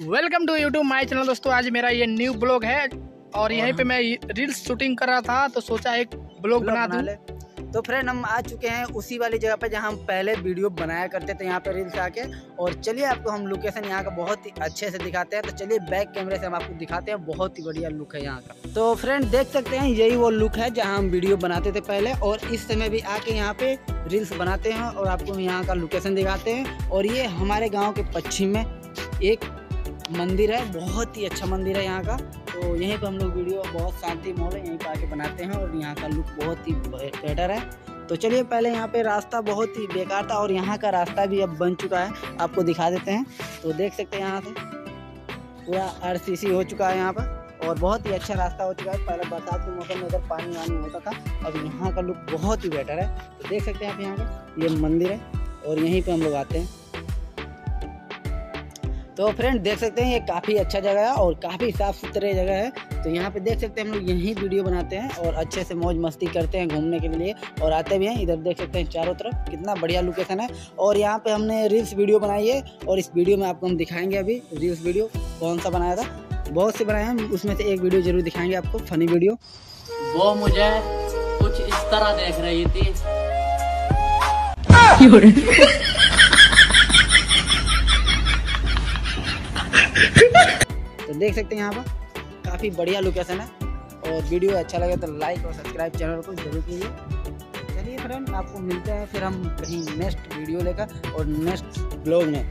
Welcome to YouTube my channel दोस्तों आज मेरा ये न्यू ब्लॉग है और यहीं पे मैं रील्स शूटिंग कर रहा था तो सोचा एक ब्लॉग बना दूँ। ले। तो फ्रेंड हम आ चुके हैं उसी वाली जगह पर जहाँ हम पहले वीडियो बनाया करते थे, यहाँ पे रील्स आके। और चलिए आपको हम लोकेशन यहाँ का बहुत ही अच्छे से दिखाते हैं। तो चलिए बैक कैमरे से हम आपको दिखाते हैं, बहुत ही बढ़िया लुक है यहाँ का। तो फ्रेंड देख सकते हैं, यही वो लुक है जहाँ हम वीडियो बनाते थे पहले। और इस समय भी आके यहाँ पे रील्स बनाते हैं और आपको यहाँ का लोकेशन दिखाते हैं। और ये हमारे गाँव के पश्चिम में एक मंदिर है, बहुत ही अच्छा मंदिर है यहाँ का। तो यहीं पर हम लोग वीडियो बहुत शांति माहौल है, यहीं पर आके बनाते हैं और यहाँ का लुक बहुत ही बेटर है। तो चलिए पहले यहाँ पे रास्ता बहुत ही बेकार था और यहाँ का रास्ता भी अब बन चुका है, आपको दिखा देते हैं। तो देख सकते हैं यहाँ से, पूरा आरसीसी हो चुका है यहाँ पर और बहुत ही अच्छा रास्ता हो चुका है। पहले बरसात के मौसम में इधर पानी वानी होता था, अब यहाँ का लुक बहुत ही बेटर है। तो देख सकते हैं आप यहाँ का ये मंदिर है और यहीं पर हम लोग आते हैं। तो फ्रेंड देख सकते हैं ये काफ़ी अच्छा जगह है और काफ़ी साफ़ सुथरे जगह है। तो यहाँ पे देख सकते हैं हम लोग यहीं वीडियो बनाते हैं और अच्छे से मौज मस्ती करते हैं घूमने के लिए और आते भी हैं। इधर देख सकते हैं चारों तरफ़ कितना बढ़िया लोकेशन है और यहाँ पे हमने रील्स वीडियो बनाई है और इस वीडियो में आपको हम दिखाएँगे अभी रील्स वीडियो कौन सा बनाया था। बहुत से बनाए हैं उसमें से एक वीडियो ज़रूर दिखाएँगे आपको फनी वीडियो वो मुझे कुछ इस तरह देख रही थी। देख सकते हैं यहाँ पर। काफ़ी बढ़िया लोकेशन है। और वीडियो अच्छा लगे तो लाइक और सब्सक्राइब चैनल को ज़रूर कीजिए। चलिए फ्रेंड आपको मिलते हैं फिर हम कहीं नेक्स्ट वीडियो लेकर और नेक्स्ट ब्लॉग में।